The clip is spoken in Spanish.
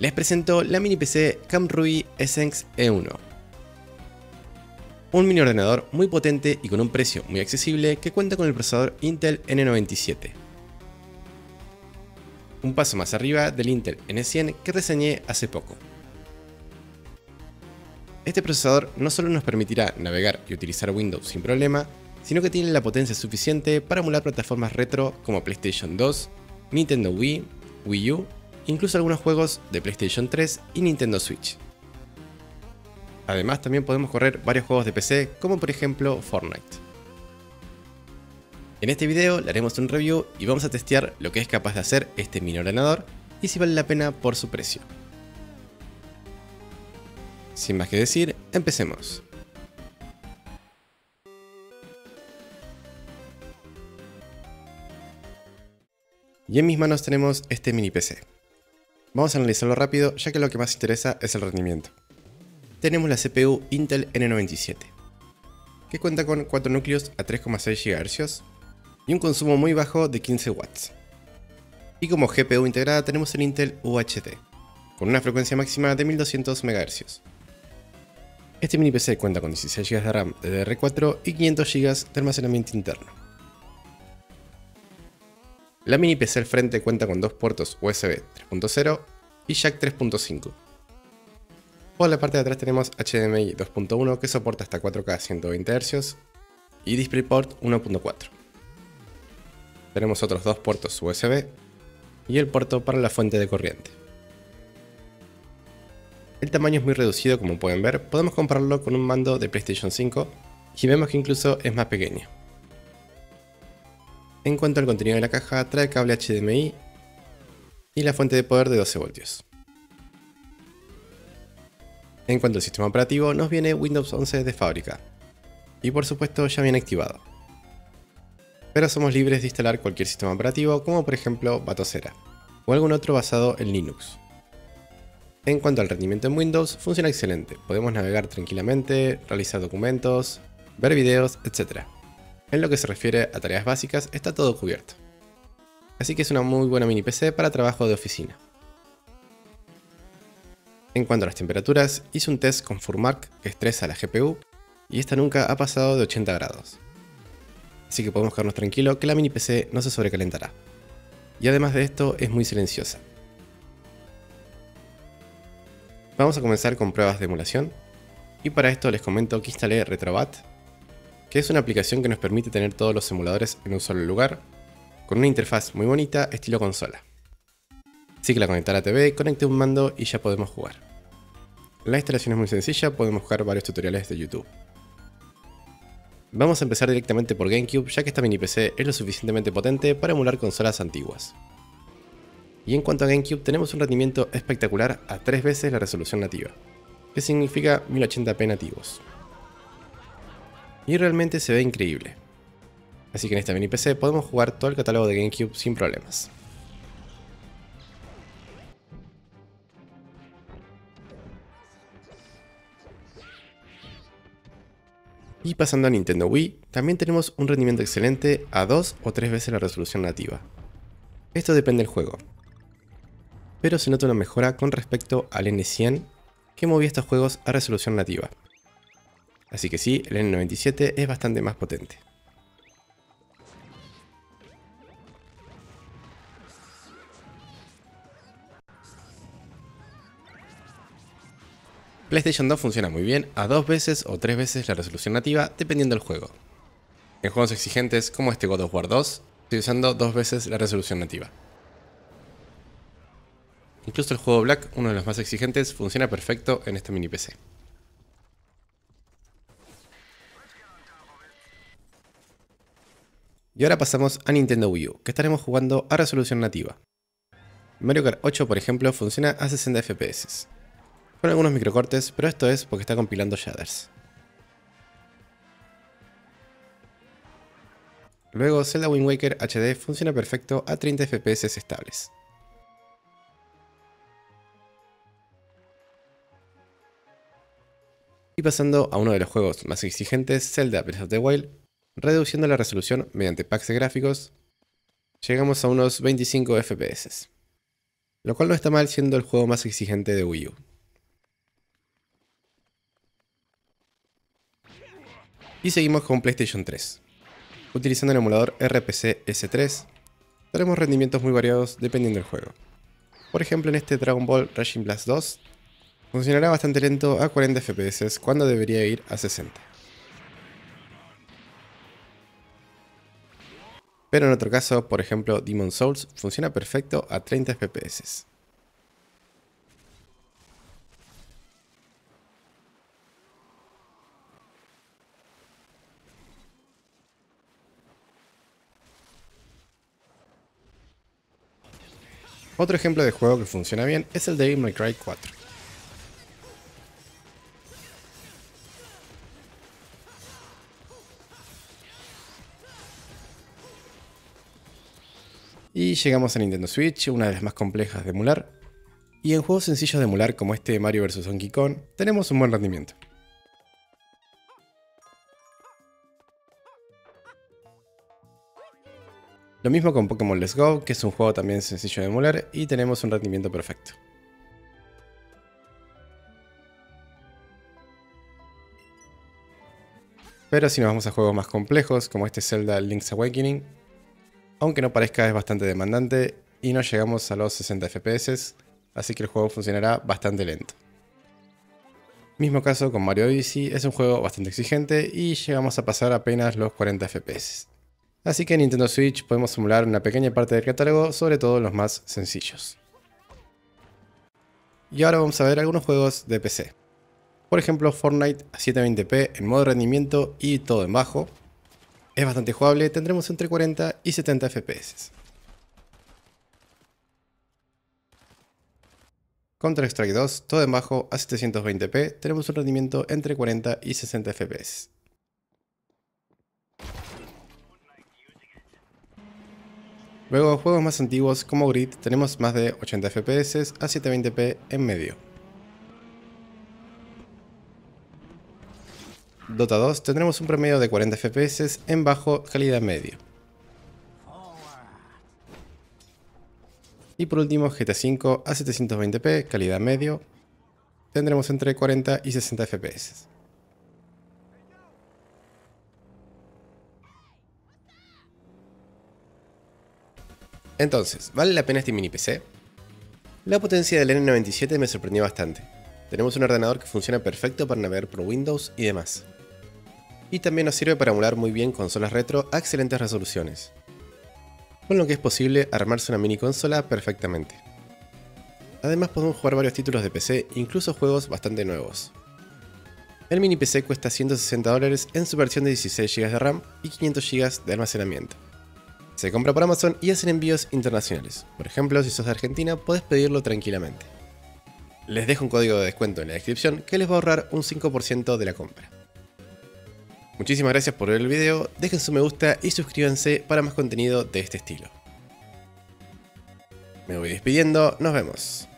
les presento la mini PC Camrui Essence E1. Un mini ordenador muy potente y con un precio muy accesible que cuenta con el procesador Intel N97. Un paso más arriba del Intel N100 que reseñé hace poco. Este procesador no solo nos permitirá navegar y utilizar Windows sin problema, sino que tiene la potencia suficiente para emular plataformas retro como PlayStation 2, Nintendo Wii, Wii U incluso algunos juegos de PlayStation 3 y Nintendo Switch. Además también podemos correr varios juegos de PC como por ejemplo Fortnite. En este video le haremos un review y vamos a testear lo que es capaz de hacer este mini ordenador y si vale la pena por su precio. Sin más que decir, empecemos. Y en mis manos tenemos este mini PC. Vamos a analizarlo rápido ya que lo que más interesa es el rendimiento. Tenemos la CPU Intel N97, que cuenta con 4 núcleos a 3,6 GHz y un consumo muy bajo de 15 watts. Y como GPU integrada tenemos el Intel UHD, con una frecuencia máxima de 1200 MHz. Este mini PC cuenta con 16 GB de RAM DDR4 y 500 GB de almacenamiento interno. La mini PC al frente cuenta con dos puertos USB 3.0 y jack 3.5. Por la parte de atrás tenemos HDMI 2.1 que soporta hasta 4K 120 Hz y DisplayPort 1.4. Tenemos otros dos puertos USB y el puerto para la fuente de corriente. El tamaño es muy reducido como pueden ver, podemos compararlo con un mando de PlayStation 5 y vemos que incluso es más pequeño. En cuanto al contenido de la caja, trae cable HDMI y la fuente de poder de 12 voltios. En cuanto al sistema operativo, nos viene Windows 11 de fábrica, y por supuesto ya viene activado. Pero somos libres de instalar cualquier sistema operativo, como por ejemplo Batocera, o algún otro basado en Linux. En cuanto al rendimiento en Windows, funciona excelente, podemos navegar tranquilamente, realizar documentos, ver videos, etc. En lo que se refiere a tareas básicas, está todo cubierto. Así que es una muy buena mini PC para trabajo de oficina. En cuanto a las temperaturas, hice un test con Furmark que estresa la GPU y esta nunca ha pasado de 80 grados. Así que podemos quedarnos tranquilos que la mini PC no se sobrecalentará. Y además de esto es muy silenciosa. Vamos a comenzar con pruebas de emulación. Y para esto les comento que instalé Retrobat que es una aplicación que nos permite tener todos los simuladores en un solo lugar, con una interfaz muy bonita estilo consola. Así que la conecté a la TV, conecté un mando y ya podemos jugar. La instalación es muy sencilla, podemos buscar varios tutoriales de YouTube. Vamos a empezar directamente por GameCube, ya que esta mini PC es lo suficientemente potente para emular consolas antiguas. Y en cuanto a GameCube, tenemos un rendimiento espectacular a 3 veces la resolución nativa, que significa 1080p nativos y realmente se ve increíble. Así que en esta mini PC podemos jugar todo el catálogo de GameCube sin problemas. Y pasando a Nintendo Wii, también tenemos un rendimiento excelente a 2 o 3 veces la resolución nativa. Esto depende del juego. Pero se nota una mejora con respecto al N100 que movía estos juegos a resolución nativa. Así que sí, el N97 es bastante más potente. PlayStation 2 funciona muy bien a dos veces o tres veces la resolución nativa dependiendo del juego. En juegos exigentes como este God of War 2, estoy usando dos veces la resolución nativa. Incluso el juego Black, uno de los más exigentes, funciona perfecto en esta mini PC. Y ahora pasamos a Nintendo Wii U, que estaremos jugando a resolución nativa. Mario Kart 8, por ejemplo, funciona a 60 FPS. Con algunos microcortes, pero esto es porque está compilando shaders. Luego, Zelda Wind Waker HD funciona perfecto a 30 FPS estables. Y pasando a uno de los juegos más exigentes, Zelda Breath of the Wild, Reduciendo la resolución mediante packs de gráficos, llegamos a unos 25 FPS. lo cual no está mal siendo el juego más exigente de Wii U. Y seguimos con PlayStation 3. Utilizando el emulador RPC S3, tenemos rendimientos muy variados dependiendo del juego. Por ejemplo, en este Dragon Ball Rushing Blast 2, funcionará bastante lento a 40 FPS cuando debería ir a 60. Pero en otro caso, por ejemplo, Demon Souls funciona perfecto a 30 FPS. Otro ejemplo de juego que funciona bien es el Devil May Cry 4. Y llegamos a Nintendo Switch, una de las más complejas de emular. Y en juegos sencillos de emular como este Mario vs Donkey Kong, tenemos un buen rendimiento. Lo mismo con Pokémon Let's Go, que es un juego también sencillo de emular y tenemos un rendimiento perfecto. Pero si nos vamos a juegos más complejos, como este Zelda Link's Awakening, aunque no parezca es bastante demandante y no llegamos a los 60 FPS, así que el juego funcionará bastante lento. Mismo caso con Mario Odyssey, es un juego bastante exigente y llegamos a pasar apenas los 40 FPS. Así que en Nintendo Switch podemos simular una pequeña parte del catálogo, sobre todo los más sencillos. Y ahora vamos a ver algunos juegos de PC. Por ejemplo, Fortnite a 720p en modo rendimiento y todo en bajo. Es bastante jugable, tendremos entre 40 y 70 FPS. Counter Strike 2, todo en bajo a 720p, tenemos un rendimiento entre 40 y 60 FPS. Luego, juegos más antiguos como Grid tenemos más de 80 FPS a 720p en medio. Dota 2 tendremos un promedio de 40 FPS en bajo calidad medio. Y por último GTA V a 720p calidad medio tendremos entre 40 y 60 FPS. Entonces, ¿vale la pena este mini PC? La potencia del N97 me sorprendió bastante. Tenemos un ordenador que funciona perfecto para navegar por Windows y demás. Y también nos sirve para emular muy bien consolas retro a excelentes resoluciones. Con lo que es posible armarse una mini consola perfectamente. Además podemos jugar varios títulos de PC, incluso juegos bastante nuevos. El mini PC cuesta 160 dólares en su versión de 16 GB de RAM y 500 GB de almacenamiento. Se compra por Amazon y hacen envíos internacionales. Por ejemplo, si sos de Argentina, podés pedirlo tranquilamente. Les dejo un código de descuento en la descripción que les va a ahorrar un 5% de la compra. Muchísimas gracias por ver el video, dejen su me gusta y suscríbanse para más contenido de este estilo. Me voy despidiendo, nos vemos.